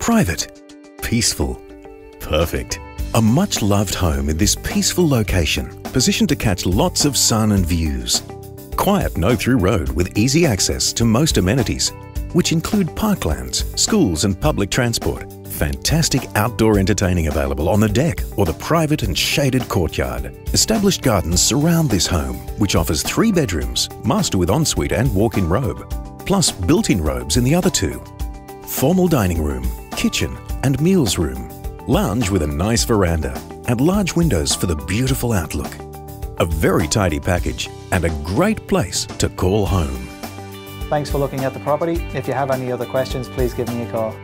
Private. Peaceful. Perfect. A much loved home in this peaceful location, positioned to catch lots of sun and views. Quiet no through road with easy access to most amenities, which include parklands, schools and public transport. Fantastic outdoor entertaining available on the deck or the private and shaded courtyard. Established gardens surround this home, which offers three bedrooms, master with ensuite and walk-in robe, plus built-in robes in the other two. Formal dining room, kitchen and meals room, lounge with a nice veranda and large windows for the beautiful outlook. A very tidy package and a great place to call home. Thanks for looking at the property. If you have any other questions, please give me a call.